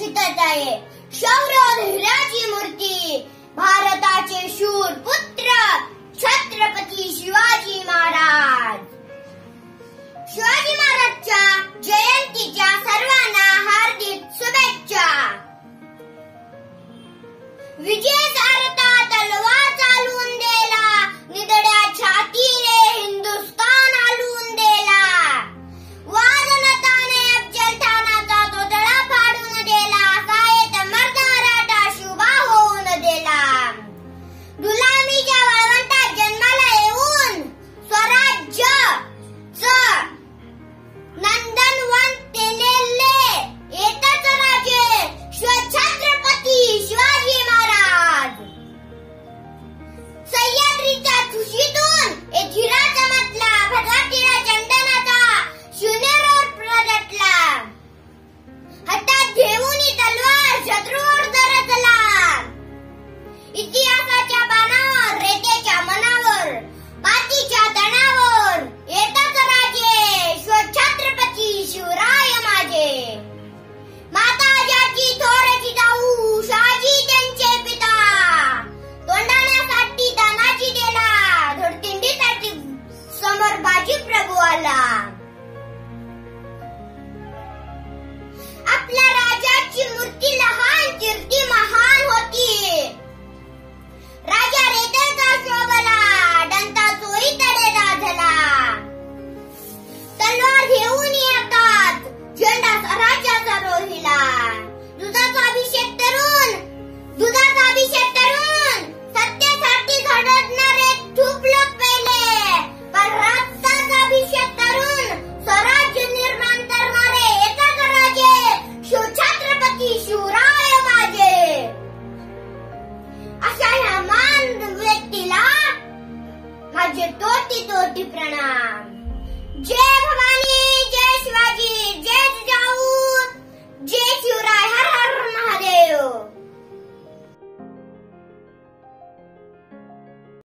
शिकत आहे शौर्य हिराची मूर्ती भारताचे शूर पुत्र छत्रपती शिवाजी महाराज. शिवाजी महाराजच्या जयंतीच्या सर्वांना हार्दिक शुभेच्छा. विजय voilà. आज तोती तोती प्रणाम। जय भवानी